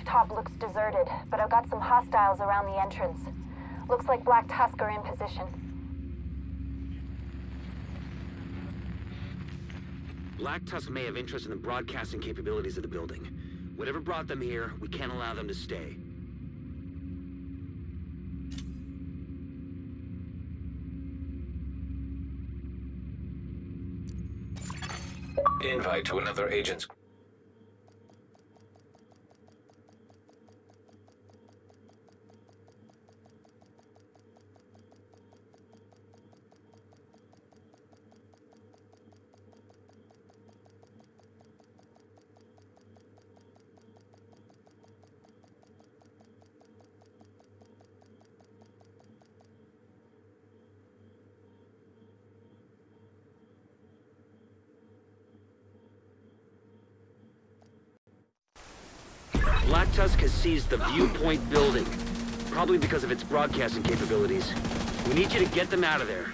rooftop looks deserted, but I've got some hostiles around the entrance. Looks like Black Tusk are in position. Black Tusk may have interest in the broadcasting capabilities of the building. Whatever brought them here, we can't allow them to stay. Invite to another agent's Black Tusk has seized the Viewpoint building. Probably because of its broadcasting capabilities. We need you to get them out of there.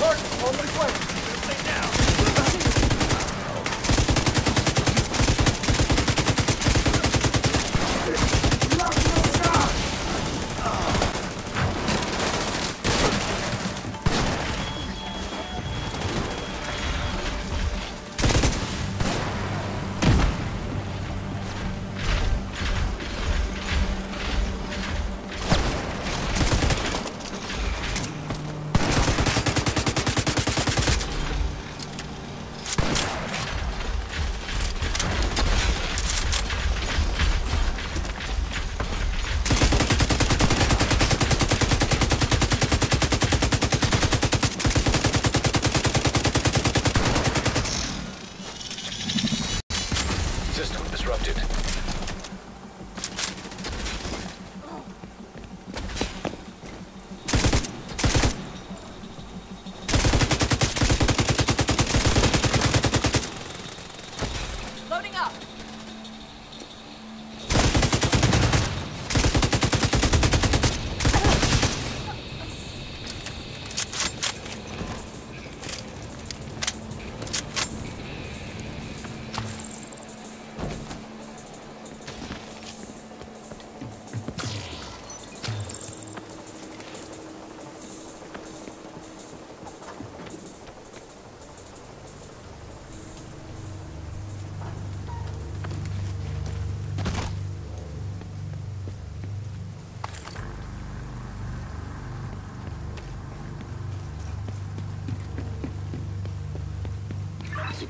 Mark, on my way. System disrupted.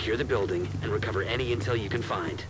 Secure the building and recover any intel you can find.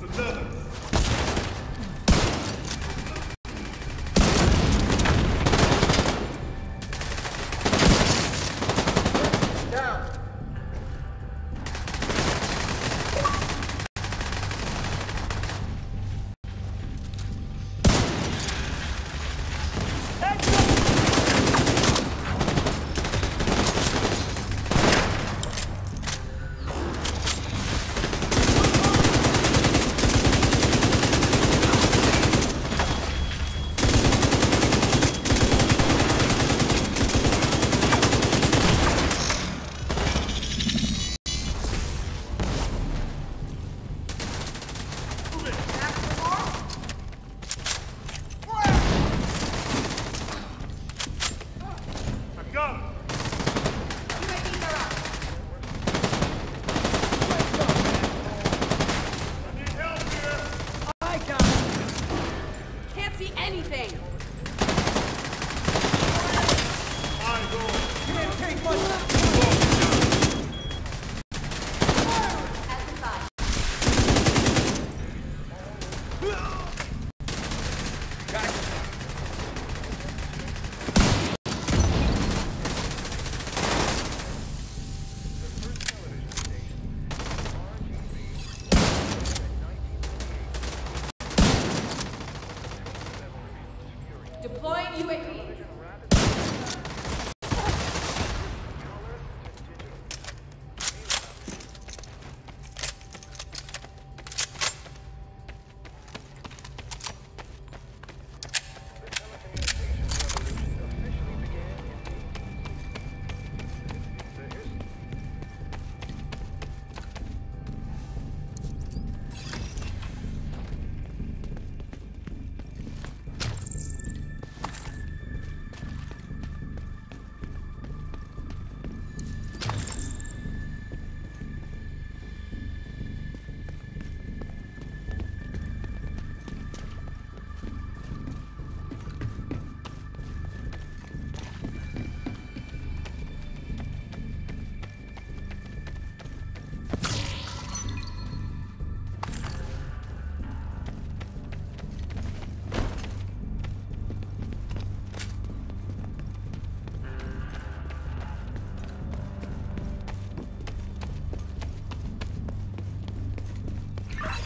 That's another.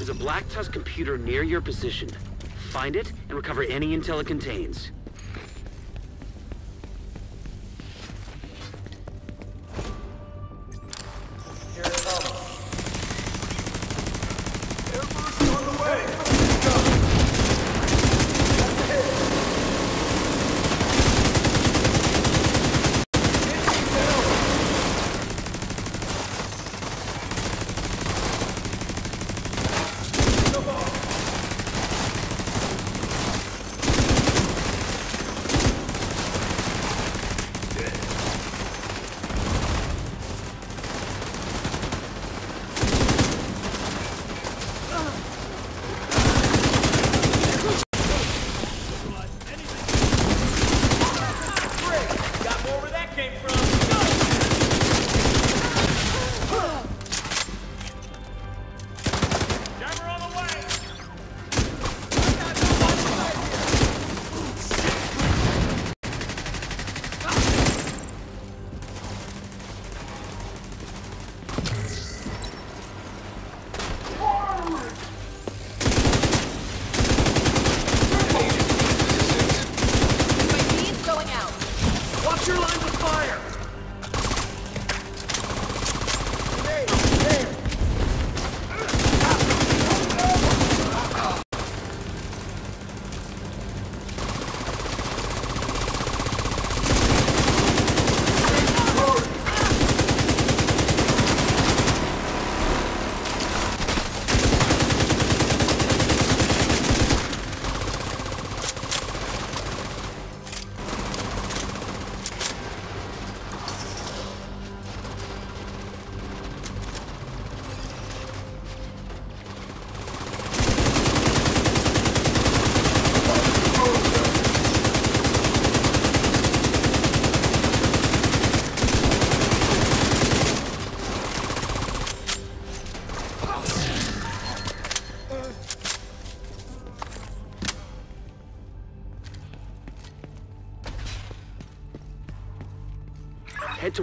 There's a Black Tusk computer near your position. Find it and recover any intel it contains.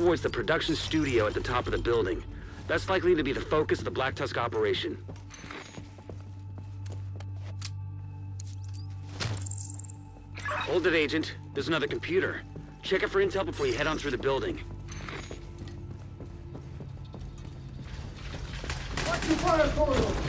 Towards the production studio at the top of the building. That's likely to be the focus of the Black Tusk operation. Hold it, Agent. There's another computer. Check it for intel before you head on through the building. Corridor.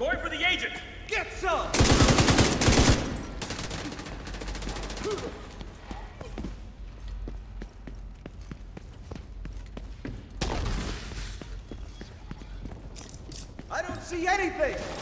Going for the agent! Get some! I don't see anything!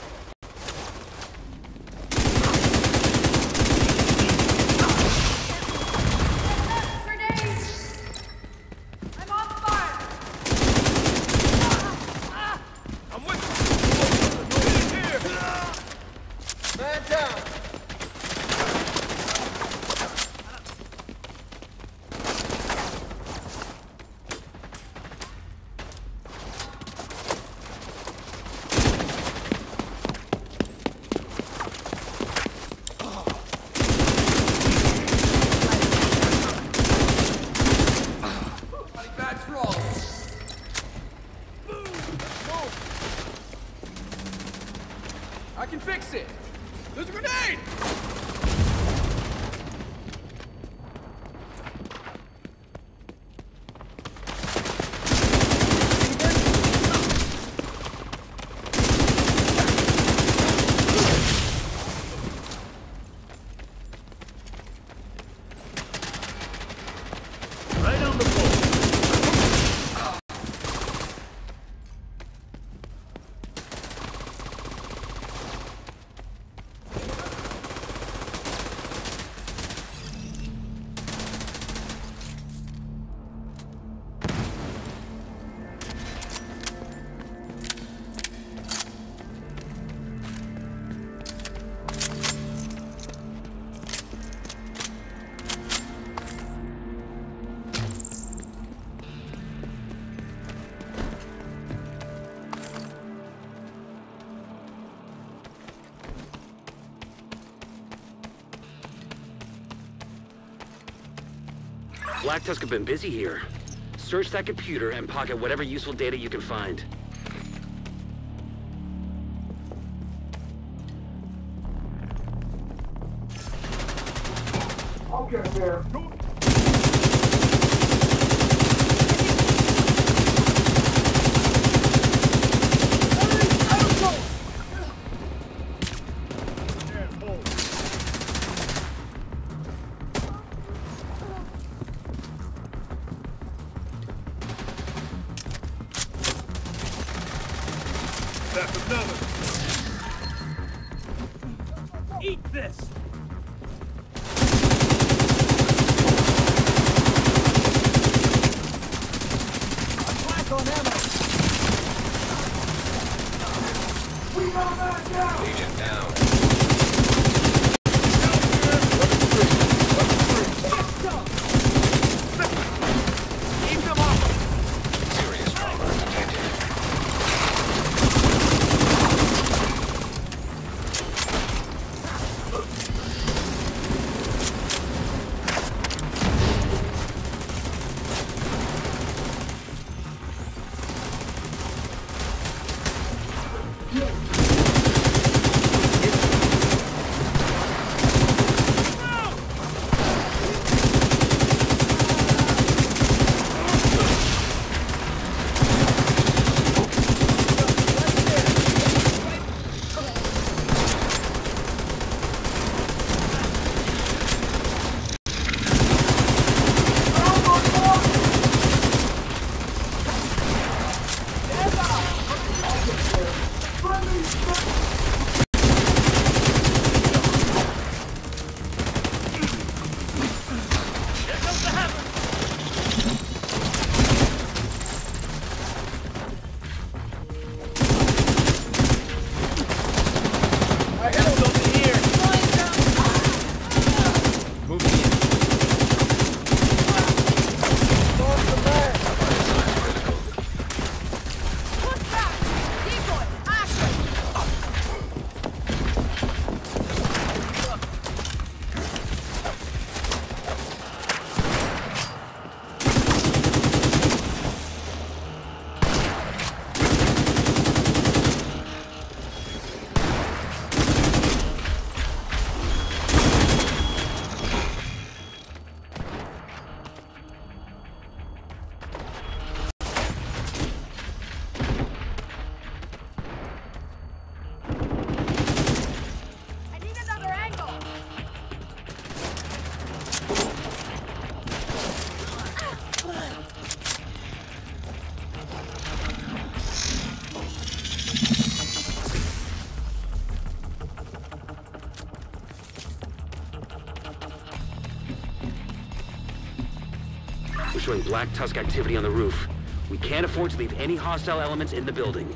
Black Tusk have been busy here. Search that computer and pocket whatever useful data you can find. I'll get there. We're Black Tusk activity on the roof. We can't afford to leave any hostile elements in the building.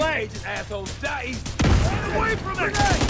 Your assholes. Die! Get away from it!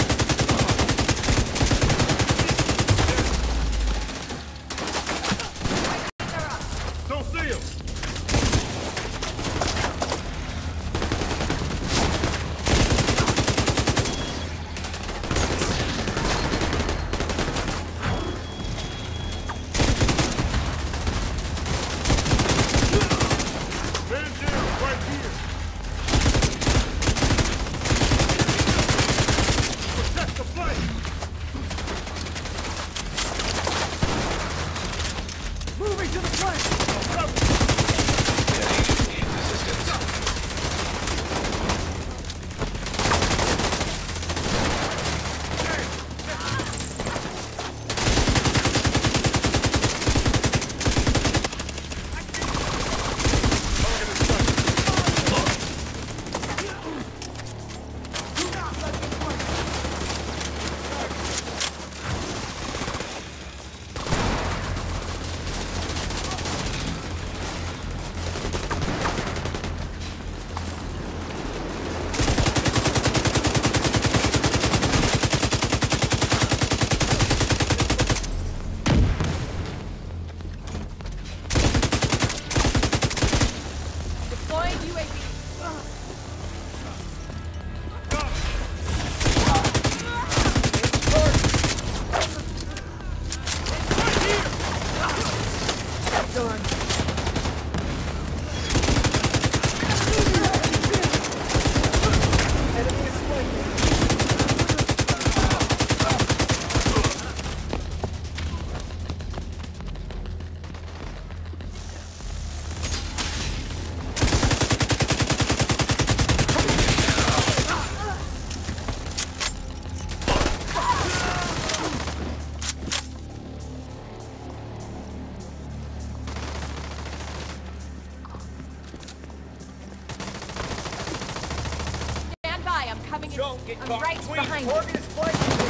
Don't get I'm caught right between behind you. Morgan is flanking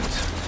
needs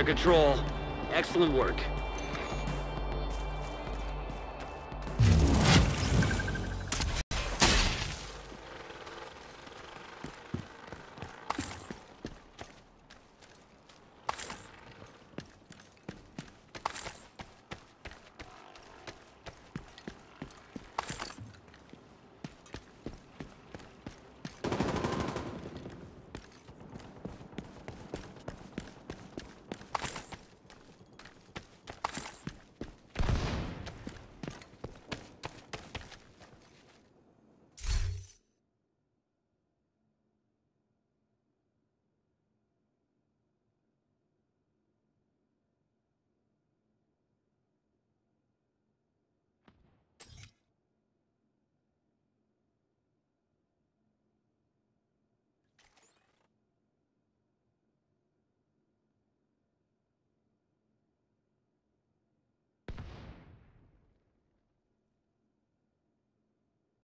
under control. Excellent work.